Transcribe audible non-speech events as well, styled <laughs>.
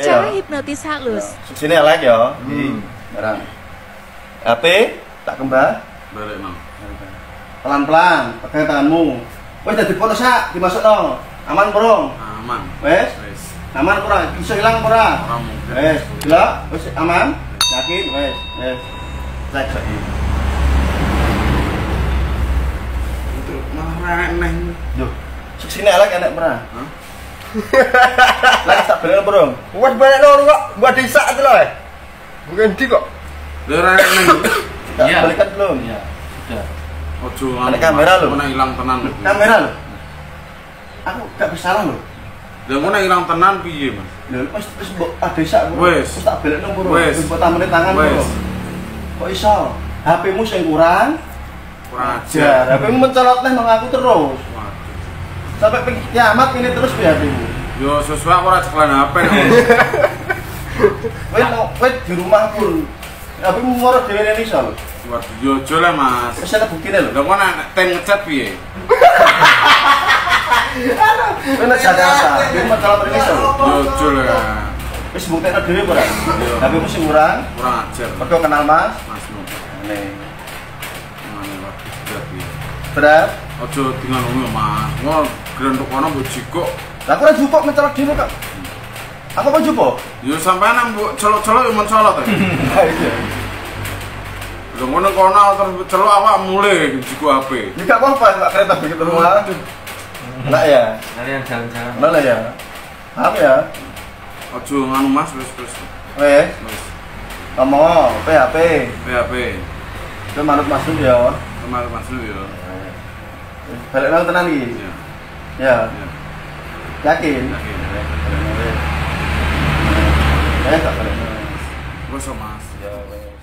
Cara hipnotis halus. Sini elek ya. Hmm. Barang. HP tak kembang. Balik nang. Pelan-pelan, pegang tanganmu. Wes dadi foto sak, dimasuk no. Aman burung. Aman. Wes, Wes. aman kurang, bisa hilang kurang. Ora mungkin. Wes, gila, wes aman. Yakin, wes, wes. Cek saiki. Itu malah reneh. Yo, sini elek enek pernah. Hah? <laughs> Lagi tak balik burung. Buat balik loro kok, buat desa itu loh. Bukan di kok. Lha reneh. Tak Iya. balikan belum? Iya, sudah. Ojo Ada kamera lho. Mana ilang tenan. lho. Kamera lo. Aku gak bersalah lo. Lah ngono ilang tenan piye, Mas? Lho, wis wis mbok. Wes. Wis tak balik nang. Wes. Wis mbok tamene tangan burung. Kok iso? HP-mu sing kurang, Kurang jar. ajar. HP-mu mencolot nang aku terus. Sampai ping kiamat ini terus piye HP-mu. Yo sesuai aku ora ceklan HP nek. Kowe mau kowe di rumah pun HP-mu ngorok dhewe ning iso lho. Waduh, yo lah, Mas. Wis ana buktine lho. Lah kok nek ten ngecat piye? Asa, kowe mencolot ning iso. lho. Yo ojo lah. Wis buktekno dhewe ora? HP-mu sing kurang, Kurang ajar. mergo kenal Mas. Mas. Nih. Ngene waduh berat. Ojo dengan ngono, Mas. Ngono grenduk kono mbok jikok. Lah aku ora jupuk mencolot dhewe kok. Aku kok jupuk? Yo sampean nang mbok celok-celok yo mencolot. <laughs> ya. Iya. Lho ngono kono terus celok awak mulai jiko HP. Ya gak apa-apa, gak kereta begitu rumah. Enggak ya? Kalian jalan-jalan. Mana ya? Apa ya? Ojo nganu Mas wis wis. Weh, Wis. ngomong PHP. PHP. Itu manut masuk ya. Kemarin Mas lu yo. Balik nang tenan iki. Ya, Iya. yakin. Yakin. Eh, tak balik. Wes Mas. Ya, wes.